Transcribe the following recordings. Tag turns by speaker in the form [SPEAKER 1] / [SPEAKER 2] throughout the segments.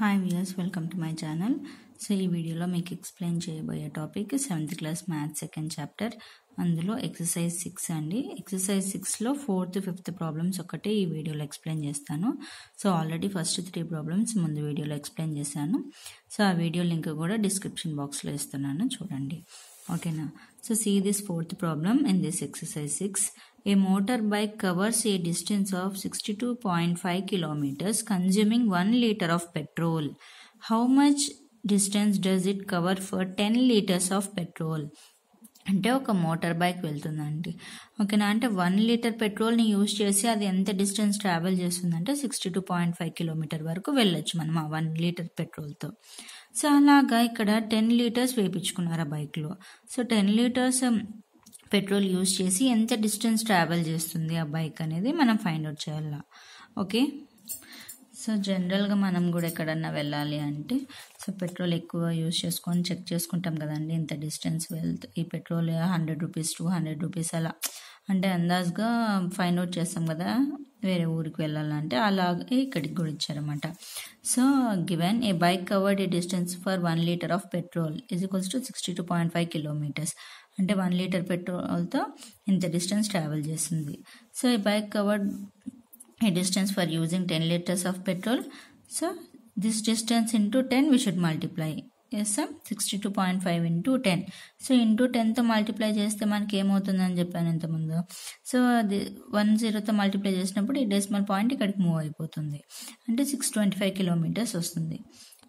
[SPEAKER 1] Hi viewers welcome to my channel so ఈ వీడియోలో మీకు ఎక్స్ప్లెయిన్ చేయబోయే topic seventh class maths second chapter అందులో ఎక్సర్సైజ్ సిక్స్ అండి. ఎక్సర్సైజ్ సిక్స్లో ఫోర్త్ ఫిఫ్త్ ప్రాబ్లమ్స్ ఒక్కటే ఈ వీడియోలో ఎక్స్ప్లెయిన్ చేస్తాను. So already first three problems ముందు వీడియోలో ఎక్స్ప్లెయిన్ చేశాను. సో ఆ వీడియో లింక్ కూడా డిస్క్రిప్షన్ బాక్స్లో ఇస్తున్నాను. చూడండి. ఓకేనా so see this fourth problem in this exercise six A motorbike covers a distance of 62.5 kilometers, consuming 1 liter of petrol. How much distance does it cover for 10 liters of petrol? అంటే ఒక motor bike వెళ్తుందండి ఓకేనా అంటే one litre పెట్రోల్ని use చేసి అది ఎంత distance travel చేస్తుందంటే sixty two point five kilometre వరకు వెళ్ళొచ్చు మనం ఆ వన్ లీటర్ పెట్రోల్తో సో అలాగా ఇక్కడ టెన్ లీటర్స్ వేయించుకున్నారు ఆ బైక్లో. So ten litres petrol use చేసి ఎంత డిస్టెన్స్ ట్రావెల్ చేస్తుంది ఆ బైక్ అనేది మనం ఫైండ్ అవుట్ చేయాల. ఓకే? సో జనరల్గా మనం కూడా ఎక్కడన్నా వెళ్ళాలి అంటే సో పెట్రోల్ ఎక్కువ యూజ్ చేసుకొని చెక్ చేసుకుంటాం కదండి ఇంత డిస్టెన్స్ వెళ్తే ఈ petrol hundred rupees two hundred rupees అలా. అంటే అందాజ్గా ఫైండ్ అవుట్ చేస్తాం కదా వేరే ఊరికి వెళ్ళాలంటే అలాగే ఇక్కడికి కూడా ఇచ్చారన్నమాట. So given a bike covered a distance for one litre of petrol is equals to sixty two point five kilometres అంటే వన్ లీటర్ పెట్రోల్తో ఇంత డిస్టెన్స్ ట్రావెల్ చేస్తుంది. సో ఈ bike covered a distance for using ten litres of petrol so this distance into ten we should multiply as sixty two point five into ten so into టెన్తో multiply చేస్తే మనకి ఏమవుతుందని చెప్పాను ఇంతకుముందు. So అది one జీరోతో multiply చేసినప్పుడు ఈ decimal point ఇక్కడికి మూవ్ అయిపోతుంది. అంటే సిక్స్ ట్వంటీ ఫైవ్ కిలోమీటర్స్ వస్తుంది.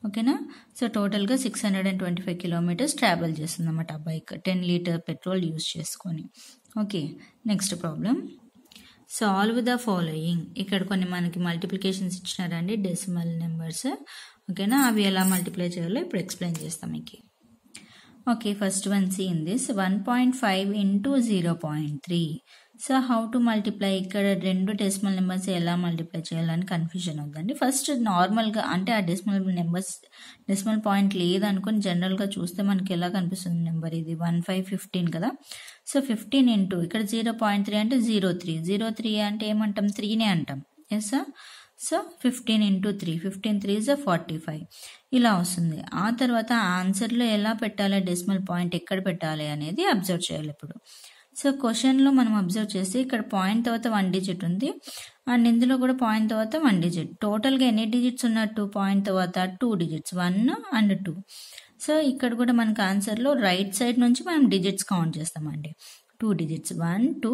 [SPEAKER 1] ఓకేనా సో టోటల్గా six hundred and twenty five kilometres travel చేస్తుంది అన్నమాట ఆ bike ten litre petrol use చేసుకొని. Okay next problem solve the following ఇక్కడ కొన్ని మనకి మల్టిప్లికేషన్స్ ఇచ్చినారండి డెసిమల్ నెంబర్స్ ఓకేనా? అవి ఎలా మల్టిప్లై చేయాలో ఇప్పుడు ఎక్స్ప్లెయిన్ చేస్తాం మీకు. Okay first one see in this one point five into zero point three so how to multiply ఇక్కడ రెండు డెసిమల్ నెంబర్స్ ఎలా మల్టిప్లై చేయాలని కన్ఫ్యూజన్ అవుతుందండి ఫస్ట్ నార్మల్గా అంటే ఆ డెసిమల్ నెంబర్స్ డెసిమల్ పాయింట్ లేదనుకొని జనరల్గా చూస్తే మనకి ఎలా కనిపిస్తుంది నెంబర్ ఇది? వన్ ఫైవ్ ఫిఫ్టీన్ కదా? సో ఫిఫ్టీన్ ఇంటూ ఇక్కడ జీరో పాయింట్ త్రీ అంటే జీరో త్రీ. జీరో త్రీ అంటే ఏమంటాం? త్రీనే అంటాం. Yes so fifteen into three. Fifteen three is forty five. ఇలా వస్తుంది. ఆ తర్వాత ఆన్సర్లో ఎలా పెట్టాలి? డెసిమల్ పాయింట్ ఎక్కడ పెట్టాలి అనేది అబ్జర్వ్ చేయాలి ఇప్పుడు. సో క్వశ్చన్లో మనం అబ్జర్వ్ చేస్తే ఇక్కడ పాయింట్ తర్వాత వన్ డిజిట్ ఉంది. అండ్ ఇందులో కూడా పాయింట్ తర్వాత వన్ డిజిట్ టోటల్గా ఎన్ని డిజిట్స్ ఉన్నట్టు పాయింట్ తర్వాత two digits one and two so ఇక్కడ కూడా మనకు ఆన్సర్లో రైట్ సైడ్ నుంచి మనం డిజిట్స్ కౌంట్ చేస్తామండి. Two digits one two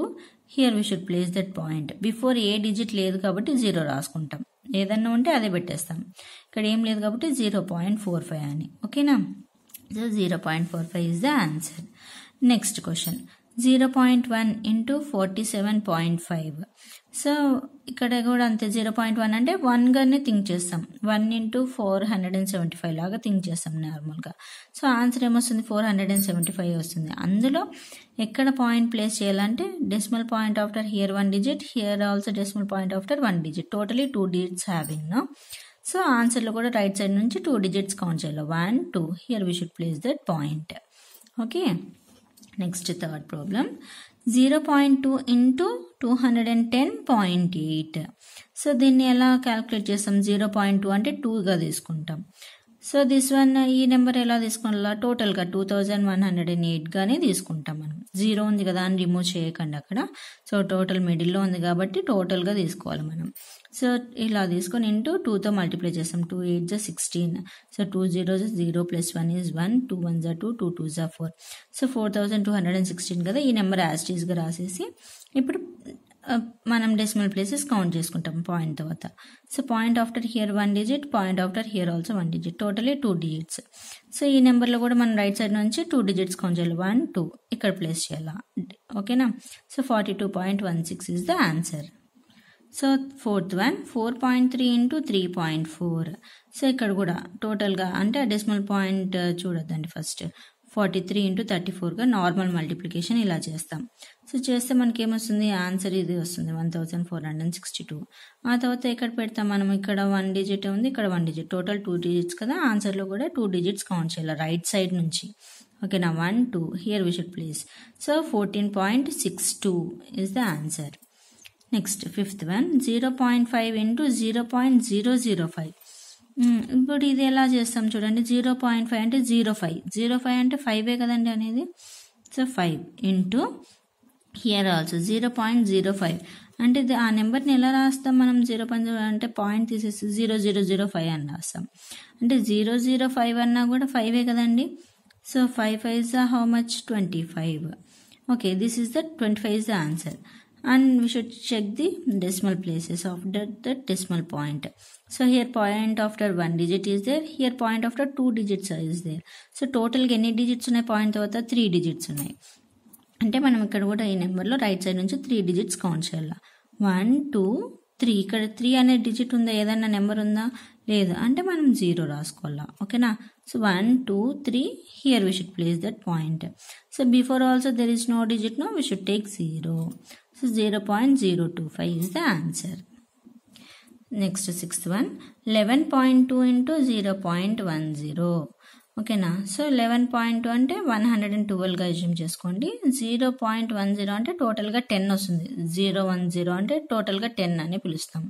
[SPEAKER 1] here we should place that point before a digit లేదు కాబట్టి జీరో రాసుకుంటాం. ఏదన్నా ఉంటే అదే పెట్టేస్తాం. ఇక్కడ ఏం లేదు కాబట్టి జీరో పాయింట్ ఫోర్ ఫైవ్ అని. ఓకేనా so zero point four five is the answer next question zero point one into forty seven point five. So ఇక్కడ కూడా అంతే జీరో పాయింట్ వన్ అంటే వన్గానే థింక్ చేస్తాం. One into four hundred and seventy five లాగా think చేస్తాం నార్మల్గా. So answer ఏమొస్తుంది? Four hundred and seventy five వస్తుంది. అందులో ఎక్కడ పాయింట్ ప్లేస్ చేయాలంటే decimal point after here one digit here also decimal point after one digit. Totally two digits having no? So ఆన్సర్లో కూడా right side నుంచి two digits count చేయాలి. One two here we should place that point. Okay? Next third problem zero point two into two hundred and ten point eight so దీన్ని ఎలా calculate చేస్తాం? Zero point two అంటే టూగా తీసుకుంటాం. So this one ఈ number ఎలా తీసుకోవాలా టోటల్గా two thousand one hundred and ఎయిట్గానే తీసుకుంటాం మనం. జీరో ఉంది కదా అని రిమూవ్ చేయకండి అక్కడ. సో టోటల్ మిడిల్లో ఉంది కాబట్టి టోటల్గా తీసుకోవాలి మనం. సో ఇలా తీసుకొని ఇంటూ టూతో మల్టిప్లై చేస్తాం. టూ ఎయిట్ జా sixteen so two zero zero plus one is one two one జా టూ టూ టూ జా four so four thousand two hundred and sixteen కదా ఈ నెంబర్ యాస్టీస్గా రాసేసి ఇప్పుడు మనం డెసిమల్ ప్లేసెస్ కౌంట్ చేసుకుంటాం పాయింట్ తర్వాత. So point after here one digit point after here also one digit totally two digits so ఈ నెంబర్లో కూడా మనం రైట్ సైడ్ నుంచి టూ డిజిట్స్ కౌంట్ చేయాలి. వన్ టూ ఇక్కడ ప్లేస్ చేయాలా? ఓకేనా so forty two point one six is the answer so fourth one four point three into three point four so ఇక్కడ కూడా టోటల్గా అంటే decimal point చూడొద్దండి first forty three into thirty ఫోర్గా normal multiplication ఇలా చేస్తాం. So చేస్తే మనకి ఏమొస్తుంది ఆన్సర్ ఇది వస్తుంది one thousand four hundred sixty two ఆ తర్వాత ఎక్కడ పెడతాం? మనం ఇక్కడ వన్ డిజిట్ ఉంది ఇక్కడ one digit total two digits కదా? ఆన్సర్లో కూడా టూ డిజిట్స్ కౌంట్ చేయాలి రైట్ సైడ్ నుంచి. ఓకేనా one two here we should place so fourteen point six two is the answer next fifth one zero point five into zero point zero zero five ఇప్పుడు ఇది ఎలా చేస్తాం చూడండి. Zero point five అంటే zero five. Zero five అంటే ఫైవే కదండి అనేది? So five into here also zero point zero five. అంటే ఆ నెంబర్ని ఎలా రాస్తాం మనం? జీరో పాయింట్ అంటే పాయింట్ తీసేసి జీరో జీరో జీరో ఫైవ్ అని రాస్తాం. అంటే జీరో జీరో ఫైవ్ అన్నా కూడా ఫైవే కదండి? So five five is how much? Twenty five. Okay this is the twenty five is the answer. And we should check the decimal places of the, the decimal point. So here point after one digit is there. Here point after two digits is there. So total ఎన్ని digits ఉన్నాయి? Point తర్వాత three digits ఉన్నాయి. అంటే మనం ఇక్కడ కూడా ఈ నెంబర్లో రైట్ సైడ్ నుంచి త్రీ డిజిట్స్ కౌంట్ చేయాలి? వన్ టూ త్రీ ఇక్కడ త్రీ అనే డిజిట్ ఉందా? ఏదన్నా నెంబర్ ఉందా? లేదు? అంటే మనం జీరో రాసుకోవాలా. ఓకేనా? So one two three here we should place that point so before also there is no digit no we should take zero so zero point zero two five is the answer next sixth one eleven point two into zero point one zero ఓకేనా so eleven point two అంటే one hundred and ట్వెల్వ్గా assume చేసుకోండి. Zero point one zero అంటే టోటల్గా ten వస్తుంది. Zero one zero అంటే టోటల్గా ten అని పిలుస్తాం.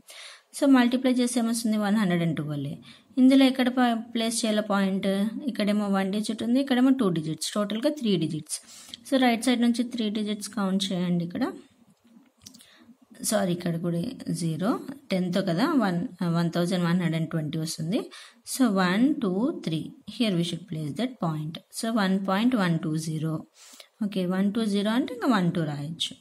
[SPEAKER 1] సో మల్టిప్లై చేస్తే ఏమొస్తుంది? వన్ హండ్రెడ్ అండ్ ట్వెల్వ్ ఇందులో ఎక్కడ ప్లేస్ చేయాలి పాయింట్ ఇక్కడేమో వన్ డిజిట్ ఉంది ఇక్కడేమో టూ డిజిట్స్ టోటల్గా three digits so right side నుంచి త్రీ డిజిట్స్ కౌంట్ చేయండి ఇక్కడ. సారీ ఇక్కడ కూడా జీరో. టెన్త్ కదా one one thousand one hundred and twenty వస్తుంది. So one two three. Here we should place that point so one point one two zero. Okay one two zero అంటే ఇంకా one two రాయొచ్చు.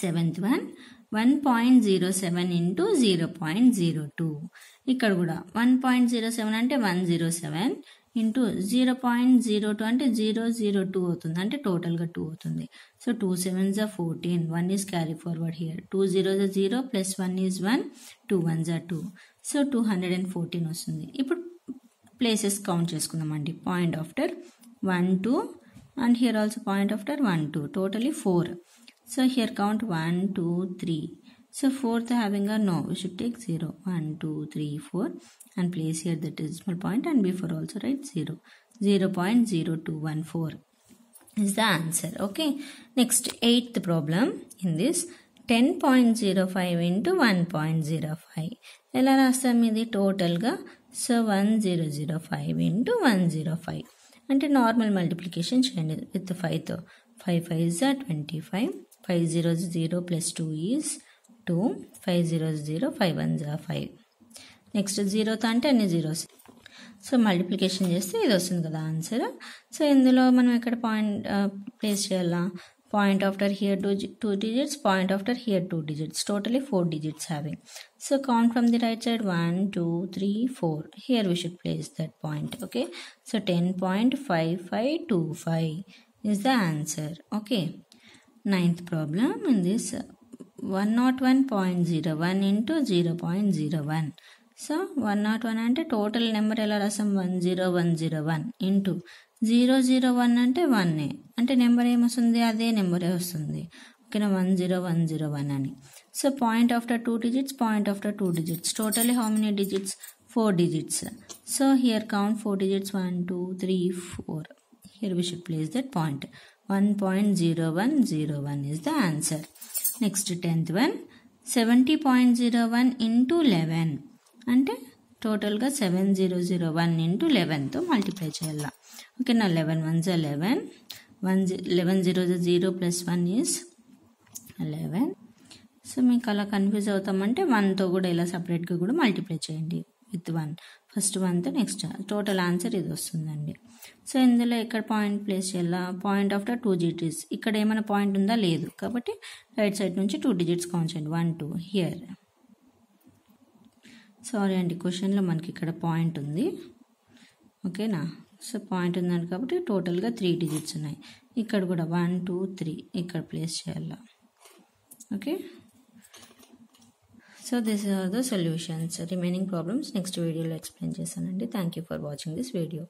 [SPEAKER 1] Seventh one one point zero seven into zero point zero two. ఇక్కడ కూడా one point zero seven అంటే one zero seven. Into zero point zero two అంటే zero zero two అవుతుంది. అంటే టోటల్గా టూ అవుతుంది. సో టూ సెవెన్ జా fourteen one is carry forward here two zero జా zero plus one is one two one జా two so two hundred and fourteen వస్తుంది. ఇప్పుడు ప్లేసెస్ కౌంట్ చేసుకుందామండి. Point after one two and here also point after one two totally four so here count one two three so fourth having a no we should take 0 1 2 3 4 and place here the decimal point and before also write 0 0.0214 is the answer okay next eighth problem in this 10.05 into 1.05 ఎలా రాస్తాం ఇది టోటల్గా so one zero zero five into one zero five అంటే normal multiplication చేయండి with ఫైవ్తో five five జా twenty five five zero zero plus two is two five zero zero five one zero five next జీరోతో అంటే అన్ని zeros so multiplication చేస్తే ఇది వస్తుంది కదా ఆన్సర్ సో ఇందులో మనం ఎక్కడ పాయింట్ ప్లేస్ చేయాలా? Point after here two two digits point after here two digits totally four digits having so count from the right side one two three four here we should place that point okay so ten point five five two five is the answer okay ninth problem in this one not one point zero one into zero point zero one so one not one అంటే total number ఎలా రాసాం one zero one zero one into zero zero one అంటే వన్నే అంటే number ఏమొస్తుంది? అదే నెంబరే వస్తుంది. ఓకేనా? One zero one zero one అని. So point after two digits point after two digits totally how many digits four digits so here count four digits one two three four here we should place the point one point zero one zero one that point 1.0101 next tenth one seventy point zero one into eleven అంటే టోటల్గా seven zero zero one into లెవెన్తో multiply చేయాల. Okay నా eleven one జా eleven one eleven zero zero plus one is eleven so మీకు అలా confuse అవుతామంటే వన్తో కూడా ఇలా సపరేట్గా కూడా మల్టిప్లై చేయండి. With one. ఫస్ట్ వన్తో నెక్స్ట్ టోటల్ ఆన్సర్ ఇది వస్తుందండి. సో ఇందులో ఎక్కడ పాయింట్ ప్లేస్ చేయాలా? Point after two digits. ఇక్కడ ఏమైనా పాయింట్ ఉందా? లేదు. కాబట్టి రైట్ సైడ్ నుంచి టూ డిజిట్స్ కౌంట్ చేయండి. One two here. సారీ అండి క్వశ్చన్లో మనకి ఇక్కడ పాయింట్ ఉంది. ఓకేనా సో పాయింట్ ఉందండి కాబట్టి టోటల్గా త్రీ డిజిట్స్ ఉన్నాయి. ఇక్కడ కూడా వన్ టూ త్రీ ఇక్కడ ప్లేస్ చేయాలా? Okay? So this are the solutions remaining problems next వీడియోలో ఎక్స్ప్లెయిన్ చేశానండి thank you for watching this video